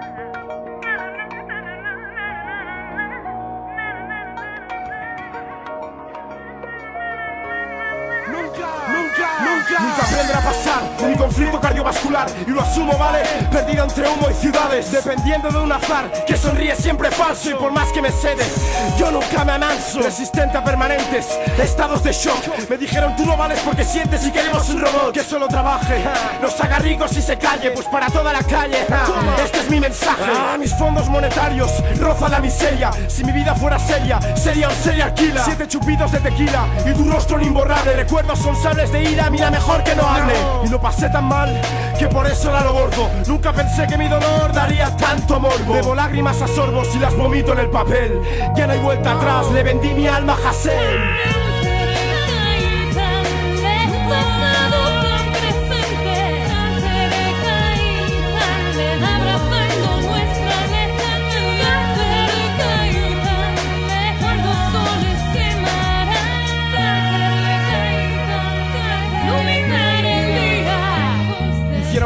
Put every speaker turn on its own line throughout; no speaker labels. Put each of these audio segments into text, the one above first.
time. Nunca aprenderá a pasar mi conflicto cardiovascular Y lo asumo, ¿vale? Perdido entre humo y ciudades Dependiendo de un azar que sonríe siempre falso Y por más que me cede, yo nunca me amanso. Resistente a permanentes estados de shock. Me dijeron tú no vales porque sientes y queremos un robot Que solo trabaje, nos haga ricos y se calle Pues para toda la calle, este es mi mensaje. Ah, Mis fondos monetarios rozan la miseria. Si mi vida fuera seria, sería un serial killer. Siete chupitos de tequila y tu rostro imborrable Recuerdos son sables de ira, mira mejor que no hable. Y lo pasé tan mal que por eso la lo bordo Nunca pensé que mi dolor daría tanto morbo. Bebo lágrimas a sorbos y las vomito en el papel. Ya no hay vuelta atrás, le vendí mi alma a Hassel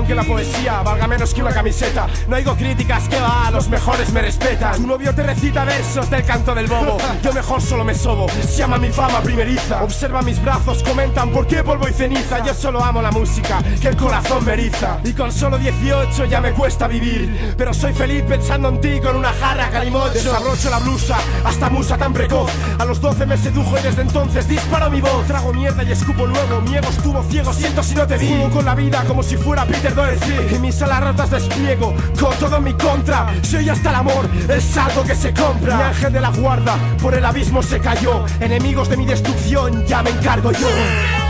que la poesía valga menos que una camiseta. No hago críticas que va, los mejores me respetan. Tu novio te recita versos del canto del bobo. Yo mejor solo me sobo, se llama mi fama primeriza. Observa mis brazos, comentan por qué polvo y ceniza. Yo solo amo la música, que el corazón me eriza. Y con solo 18 ya me cuesta vivir. Pero soy feliz pensando en ti con una jarra calimocho. Desabrocho la blusa, hasta musa tan precoz. A los 12 me sedujo y desde entonces disparo mi voz. Trago mierda y escupo luego, mi ego estuvo ciego, siento si no te vi. con la vida como si fuera Peter y mis alas rotas despliego con todo mi contra. Soy hasta el amor, es algo que se compra. Mi ángel de la guarda por el abismo se cayó. Enemigos de mi destrucción, ya me encargo yo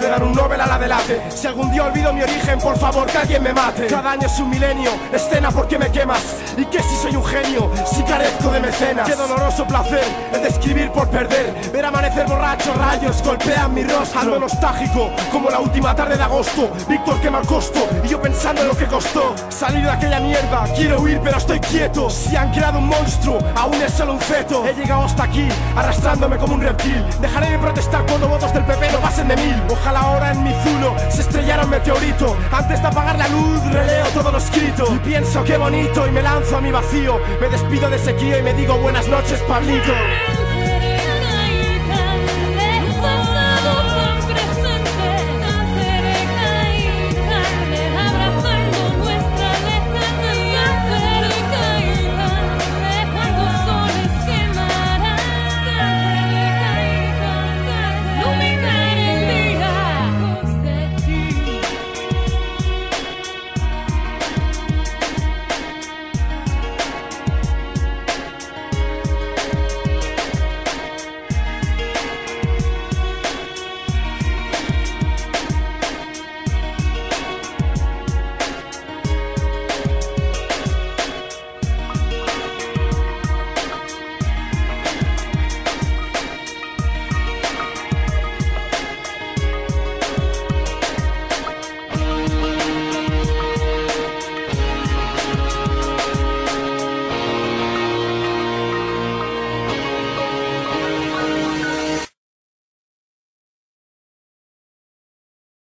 Le dan un Nobel a la delate Si algún día olvido mi origen, por favor que alguien me mate. Cada año es un milenio, escena porque me quemas. ¿Y que si soy un genio, si carezco de mecenas? Qué doloroso placer, el de escribir por perder. Ver amanecer borracho, rayos golpean mi rostro. Algo nostálgico, como la última tarde de agosto. Víctor quema el costo, y yo pensando en lo que costó. Salir de aquella mierda, quiero huir pero estoy quieto. Si han creado un monstruo, aún es solo un feto. He llegado hasta aquí, arrastrándome como un reptil. Dejaré de protestar cuando votos del Ojalá ahora en mi zulo se estrellara un meteorito. Antes de apagar la luz releo todo lo escrito. Y pienso qué bonito y me lanzo a mi vacío. Me despido de sequía y me digo buenas noches Pablito